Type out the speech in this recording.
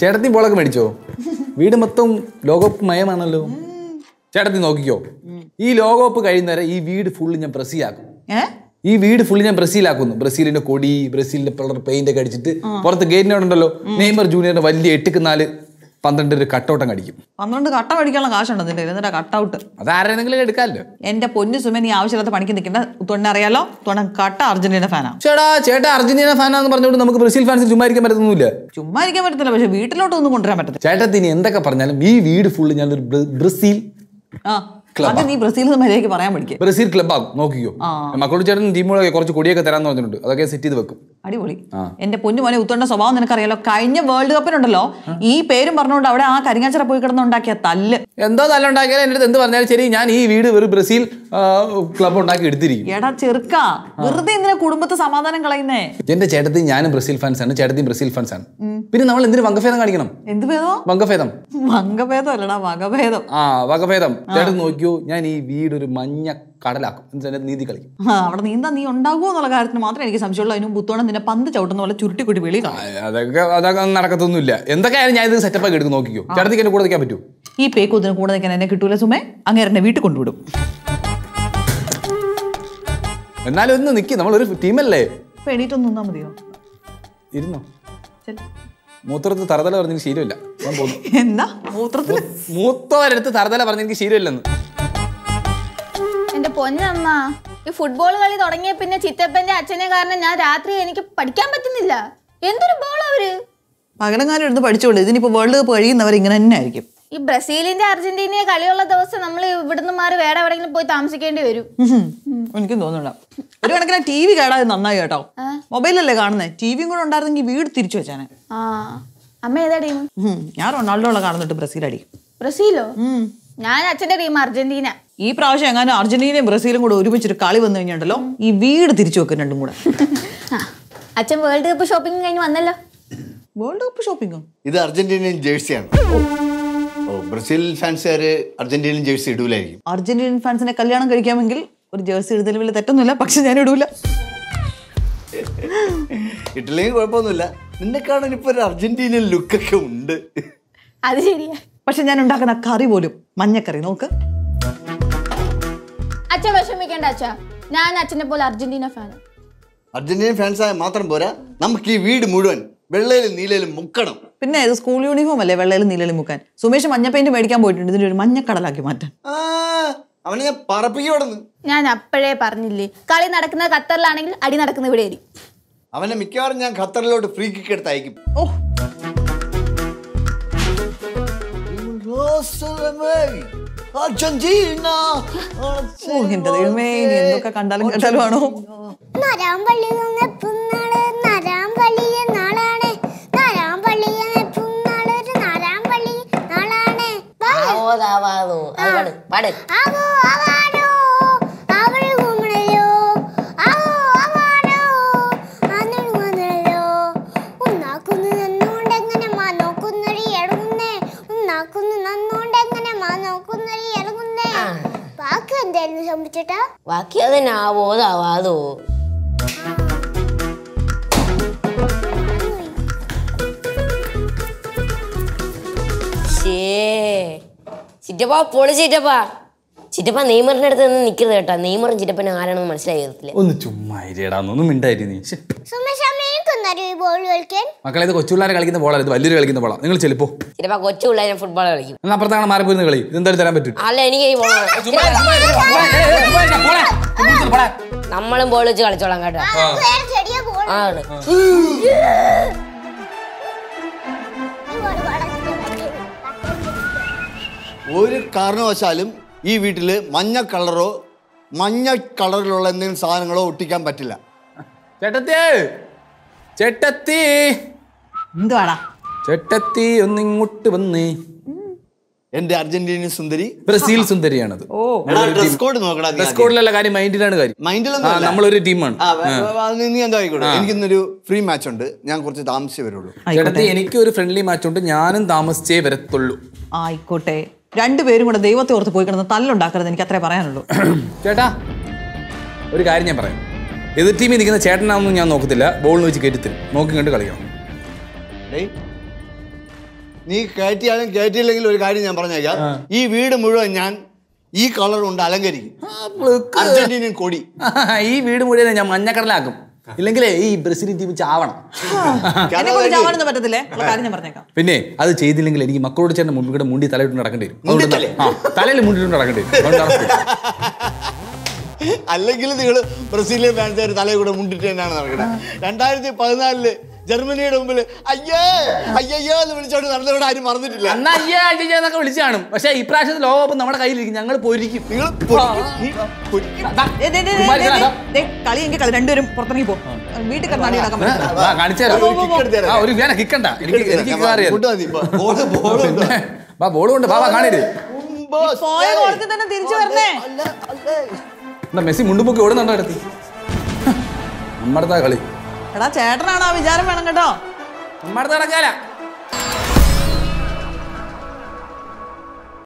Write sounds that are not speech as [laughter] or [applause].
ചേട്ടത്തി ബോളൊക്കെ മേടിച്ചോ? വീട് മൊത്തം ലോകകപ്പ് മയമാണല്ലോ ചേട്ടത്തി നോക്കിക്കോ. ഈ ലോകകപ്പ് കഴിയുന്നവരെ ഈ വീട് ഫുള്ള് ഞാൻ ബ്രസീലാക്കും. ഈ വീട് ഫുള്ള് ഞാൻ ബ്രസീലാക്കുന്നു. ബ്രസീലിന്റെ കൊടി ബ്രസീലിന്റെ പെയിന്റ് ഒക്കെ അടിച്ചിട്ട് പുറത്ത് ഗേറ്റിനോടുണ്ടല്ലോ നെയ്മർ ജൂനിയറിന്റെ വലിയ എട്ടുക്ക് നാല്. പന്ത്രണ്ട് ഒരു കട്ടോട്ടം കടിക്കും പന്ത്രണ്ട് കട്ട മേടിക്കാനുള്ള കാശുണ്ട് നിന്റെ എന്നിട്ട് കട്ടൗട്ട് അത് ആരെങ്കിലും എടുക്കാമല്ലോ. എന്റെ പൊന്നു സുമൻ ഈ ആവശ്യമില്ലാത്ത പണിക്ക് നിൽക്കേണ്ട തൊണ്ണ അറിയാലോ? തൊണ്ണ കട്ട അർജന്റീന ഫാനാ ചേട്ടാ ചേട്ടാ അർജന്റീന ഫാനാന്ന് പറഞ്ഞുകൊണ്ട് നമുക്ക് ബ്രസീൽ ഫാൻസ് ചുമ്മാ ഇരിക്കാൻ പറ്റുന്നില്ല ചുമ്മാ ഇരിക്കാൻ പറ്റത്തില്ല പക്ഷെ വീട്ടിലോട്ട് ഒന്നും കൊണ്ടുവരാൻ പറ്റത്തില്ല. ചേട്ടത്തിന് എന്തൊക്കെ പറഞ്ഞാലും ഈ വീട് ഫുള്ള് ഞാനൊരു ഒരു ബ്രസീൽ ആ അത് നീ ബ്രസീലിൽ നിന്ന് മര്യാദയ്ക്ക് പറയാൻ പഠിക്കുക ബ്രസീൽ ക്ലബ്ബാകും നോക്കിക്കോ. മക്കളോട് ചേട്ടൻ ടീമുകളൊക്കെ കുറച്ച് കൊടിയൊക്കെ തരാന്ന് പറഞ്ഞിട്ടുണ്ട്. അതൊക്കെ സെറ്റ് ചെയ്ത് വെക്കും. അടിപൊളി. എന്റെ പൊന്നു മോനെ ഉത്തോണ്ട സ്വഭാവം നിനക്കറിയാലോ? കഴിഞ്ഞ വേൾഡ് കപ്പിനുണ്ടല്ലോ. ഈ പേരും പറഞ്ഞുകൊണ്ട് അവിടെ ആ കരിങ്ങാച്ചിറ പോയി കിടന്നുണ്ടാക്കിയ തല്ല്. എന്തോ തല്ല ഉണ്ടാക്കിയാലും എന്റെ അടുത്ത് എന്ത് പറഞ്ഞാലും ശരി ഞാൻ ഈ വീട് വെറും ബ്രസീൽ ക്ലബ് ഉണ്ടാക്കി എടുത്തിരിക്കും എടാ ചെറുക്ക വെറുതെ എന്തിനാ കുടുംബത്തെ സമാധാനം കളയുന്നേ? എന്റെ ചേട്ടത്തി ഞാനും ബ്രസീൽ ഫാൻസ് ആണ് ചേട്ടത്തി ബ്രസീൽ ഫാൻസ് ആണ്. പിന്നെ നമ്മൾ എന്തിനു വംഗഭേദം കാണിക്കണം? എന്ത് ഭേദോ? വങ്കഭേദം വങ്കഭേദം അല്ലടാ വകഭേദം. ആ വകഭേദം. ചേട്ടൻ നോക്കിയോ ഞാൻ ഈ വീട് ഒരു മഞ്ഞ കടലാക്കും. അതിനകത്ത് നീതി ആ, അവിടെ നീന്താ നീ ഉണ്ടാകുമോ എന്നുള്ള കാര്യത്തിന് മാത്രമേ എനിക്ക് സംശയമുള്ളൂ. അതിനും പുത്തോണം നിന്നെ പന്ത് ചവിട്ടുന്ന പോലെ ചുരുട്ടി കൂട്ടി വെളി അതൊക്കെ അതൊക്കെ നടക്കത്തൊന്നുമില്ല. എന്തൊക്കെയായാലും ഞാൻ ഇത് സെറ്റപ്പ് ആക്കി എടുത്ത് നോക്കിക്കോ. ചേട്ടത്തിക്ക് എന്നെ കൂടെ നിൽക്കാൻ പറ്റൂ ഈ പേക്കൂത്തിന് കൂടെ നിൽക്കാൻ എന്നെ കിട്ടൂല സുമേ. അങ്ങേരെ എന്നെ വീട്ടിൽ കൊണ്ടുവിടും. എന്നാലും ഒന്ന് നിൽക്കി നമ്മളൊരു ടീമല്ലേ? എണീറ്റൊന്നും നിന്നാ മതിയോ? ഇരുന്നോ? മൂത്രത്തിൽ മൂത്രത്ത് തറതല പറഞ്ഞെനിക്ക് ശീലമില്ല. ഞാൻ പോകുന്നു [laughs] എന്താ? മൂത്രത്തിൽ മൂത്തവരെടുത്ത് തറതല പറഞ്ഞെനിക്ക് ശീലമില്ലെന്ന്. പൊന്നമ്മ. ഈ ഫുട്ബോൾ കളി തുടങ്ങിയ പിന്നെ ചിറ്റപ്പന്റെ അച്ഛനെ കാരണം ഞാൻ രാത്രി എനിക്ക് പഠിക്കാൻ പറ്റുന്നില്ല. എന്തൊരു ബോൾ അവർ? മകനങ്ങാനും എടുത്ത് പഠിച്ചോളൂ. ഇതിനിപ്പോ വേൾഡ് കപ്പ് കഴിയുന്നവർ ഇങ്ങനെ തന്നെ ആയിരിക്കും. ഈ ബ്രസീലിന്റെ അർജന്റീനയെ കളിയുള്ള ദിവസം നമ്മൾ ഇവിടുന്ന് മാറി വേറെ എവിടെങ്കിലും പോയി താമസിക്കേണ്ടി വരും. എനിക്ക് തോന്നുന്നില്ല. ഒരു കണക്കിന് ടി വി കേടാതെ നന്നായി കേട്ടോ. മൊബൈലല്ലേ കാണുന്നേ? ടി വിയും കൂടെ ഉണ്ടായിരുന്നെങ്കിൽ വീട് തിരിച്ചു വെച്ചാനെ. ആ. അമ്മ ഏതാ ടീം. ഞാൻ റൊണാൾഡോ കാണുന്നുണ്ട് ബ്രസീൽ അടി. ബ്രസീലോ? ഞാൻ അച്ഛന്റെ ടീം അർജന്റീന. ഈ പ്രാവശ്യം എങ്ങാനും അർജന്റീനയും ബ്രസീലും കൂടെ ഒരുമിച്ചൊരു കളി വന്നു കഴിഞ്ഞിട്ടുണ്ടല്ലോ? ഈ വീട് തിരിച്ചു വെക്കും രണ്ടും കൂടെ. അച്ഛൻ വേൾഡ് കപ്പ് ഷോപ്പിംഗ് കഴിഞ്ഞ് വന്നല്ലോ. വേൾഡ് കപ്പ് ഷോപ്പിംഗോ? ഇത് അർജന്റീനയും ജേഴ്സിയാണ്. ഓ ബ്രസീൽ ഫാൻസുകാര് അർജന്റീനിയൻ ജേഴ്സി ഇടൂലായിരിക്കും. അർജന്റീനൻ ഫാൻസിനെ കല്യാണം കഴിക്കാമെങ്കിൽ ഒരു ജേഴ്സി ഇടുന്നതിൽ വലിയ തെറ്റൊന്നുമില്ല പക്ഷെ ഞാൻ ഇടൂല. ഇട്ടില്ലെങ്കിൽ കുഴപ്പമൊന്നുമില്ല. നിന്നെ കാണാൻ ഇപ്പൊ ഒരു അർജന്റീനിയൻ ലുക്കൊക്കെ ഉണ്ട്. അത് ശരിയാ. പക്ഷെ ഞാൻ ഉണ്ടാക്കുന്ന കറി പോലും മഞ്ഞക്കറി നോക്ക്. അച്ഛൻ വിഷമിക്കേണ്ട അച്ഛാ. ഞാൻ അച്ഛനെ പോലെ അർജന്റീന ഫാൻ അർജന്റീന ഫാൻസ് ആയ മാത്രം പോരാ നമുക്ക് ഈ വീട് മുഴുവൻ വെള്ളയിലും നീലയിലും മുക്കണം. പിന്നെ ഇത് സ്കൂൾ യൂണിഫോം അല്ലേ വെള്ളയിലും നീലയിലും മുക്കാൻ. സുമേഷ് മഞ്ഞ പെയിന്റ് മേടിക്കാൻ പോയിട്ടുണ്ട് ഇതിന്റെ ഒരു മഞ്ഞക്കടലാക്കി മാറ്റാൻ. ആ അവനെ ഞാൻ പറപ്പിക്കോടുന്നു ഞാൻ അപ്പോഴേ പറഞ്ഞില്ലേ കളി നടക്കുന്ന ഖത്തറിലാണെങ്കിൽ അടി നടക്കുന്ന ഇവിടെ ആയിരിക്കും. അവനെ മിക്കവാറും ഞാൻ ഖത്തറിലോട്ട് ഫ്രീ കിക്ക് എടുത്ത് അയക്കും. ഓ. അർജന്റീന. ഓ, എന്റെ ദൈവമേ ഇനി എന്തൊക്കെ കണ്ടാലും കേട്ടാലും ആണോ നരാമ്പള്ളി എന്തായിരുന്നു സംഭവിച്ചിട്ടാ ബാക്കി അതിന് ആവോതാവാതോ ശേ പോളി പൊളി ചിറ്റപ്പ. ചിറ്റപ്പ നെയ്മറിന്റെ അടുത്ത് നിന്ന് നിൽക്കരുത് കേട്ടോ. നെയ്മറും ചിറ്റപ്പനും ആരാണെന്ന് മനസ്സിലായില്ല ഒന്ന് ചുമ്മാ ഇരിയടാ ഒന്നും നീ. ശ്ശെ. ബോൾ കളിക്കാൻ. മക്കളെ ഇത് കൊച്ചുപിള്ളേരെ കളിക്കുന്ന ബോളാണ് ഇത് വലിയൊരു കളിക്കുന്ന ബോളാ നിങ്ങൾ ചെലിപ്പോ ചിറ്റപ്പ കൊച്ചു പിള്ളേരെ ഫുട്ബോൾ കളിക്കും. എന്നാൽ അപ്പുറത്താണ് മാറിപ്പോയിരുന്ന കളി? ഇതെന്തായാലും തരാൻ പറ്റും. അല്ല എനിക്ക് ഈ ബോൾ നമ്മളും ബോൾ വെച്ച് കളിച്ചോളാം കേട്ടോ. വേറെ ചെടിയെ ബോൾ ആണ്. ഒരു കാരണവശാലും ഈ വീട്ടിൽ മഞ്ഞ കളറോ മഞ്ഞ കളറിലുള്ള എന്തെങ്കിലും സാധനങ്ങളോ ഒട്ടിക്കാൻ പറ്റില്ല. ചേട്ടത്തി! ചേട്ടത്തി! എന്തുവാടാ? ചേട്ടത്തി ഒന്ന് ഇങ്ങോട്ട് വന്നേ. എന്റെ അർജന്റീനിയൻ സുന്ദരി. ബ്രസീൽ സുന്ദരിയാണത്. ഓ. ഡ്രസ് കോഡ് നോക്കടാ ഡ്രസ് കോഡിലുള്ള കാര്യം മൈൻഡിലാണ് കാര്യം. മൈൻഡിലൊന്നും. നമ്മളൊരു ടീമാണ്. നീ എന്താ ആയിക്കോട്ടെ. എനിക്കിന്നൊരു ഫ്രീ മാച്ച് ഉണ്ട്. ഞാൻ കുറച്ച് താമസിച്ചേ വരുള്ളൂ. ചേട്ടത്തി എനിക്ക് ഒരു ഫ്രണ്ട്ലി മാച്ച് ഉണ്ട്. ഞാനും താമസിച്ചേ വരത്തുള്ളൂ. ആയിക്കോട്ടെ. രണ്ടുപേരും കൂടെ ദൈവത്തെ ഓർത്ത് പോയി കിടന്ന് തല്ലുണ്ടാക്കരുത് എനിക്ക് അത്രേ പറയാനുള്ളൂ. [clears throat] ചേട്ടാ ഒരു കാര്യം ഞാൻ പറയാം. എതിർ ടീമിൽ നിൽക്കുന്ന ചേട്ടനാണെന്നും ഞാൻ നോക്കത്തില്ല. ബോളിന് വെച്ച് കയറ്റി തരും. നോക്കി കണ്ട് കളിക്കണം നീ കയറ്റിയാലും കയറ്റിയില്ലെങ്കിൽ ഒരു കാര്യം ഞാൻ പറഞ്ഞേക്കാം. ഈ വീട് മുഴുവൻ ഞാൻ ഈ കളർ കൊണ്ട് അലങ്കരിക്കും. കൊടി. [laughs] ഈ വീട് മുഴുവൻ ഞാൻ മഞ്ഞക്കടലാക്കും. ഇല്ലെങ്കിലേ ഈ ബ്രസീലിയൻ ടീം ചാവണം. പിന്നെ അത് ചെയ്തില്ലെങ്കിൽ എനിക്ക് മക്കളോട് ചേർന്ന മുമ്പിടെ മുണ്ടി തലയിട്ട് നടക്കേണ്ടി വരും. തലയിൽ മുണ്ടിട്ട് നടക്കേണ്ടി വരും. അല്ലെങ്കിൽ നിങ്ങൾ ബ്രസീലിയൻ ഫാൻസുകാർ തലയിൽ കൂടെ മുണ്ടിട്ട് തന്നെയാണ് നടക്കുന്നത് രണ്ടായിരത്തി പതിനാലിൽ ജർമ്മനിയുടെ മുമ്പിൽ അയ്യേ അയ്യയ്യോ എന്ന് വിളിച്ചോണ്ട് നടന്നവിടെ ആരും മറന്നിട്ടില്ല. അന്നാ അയ്യേ അയ്യോ എന്നൊക്കെ വിളിച്ചാണ് കാണും. പക്ഷേ ഇപ്രാവശ്യത്തെ ലോകകപ്പ് നമ്മുടെ കയ്യിലിരിക്കും. ഞങ്ങൾ പൊരിക്കും. നിങ്ങൾ ദാ, ദേ, ദേ, ദേ, ദേ, ദേ, കളി എങ്കിൽ കളി. രണ്ടുപേരും പുറത്തിറങ്ങി പോ. വീട്ടിൽ തരാം. ഒരു kick എടുത്ത് ഒരു വേന കിക്കണ്ട എനിക്ക് എനിക്ക് ബോൾ കൊണ്ട് കാണിട്ട് തന്നെ തിരിച്ചു വരണേ. മെസ്സി മുണ്ടുപൊക്കി ഓടുന്നുണ്ടോ അടുത്ത്? നമ്മുടെ കളി. എടാ ചേട്ടനാണ് ആ വിചാരം വേണം കേട്ടോ? നമ്മുടെ നടക്കാല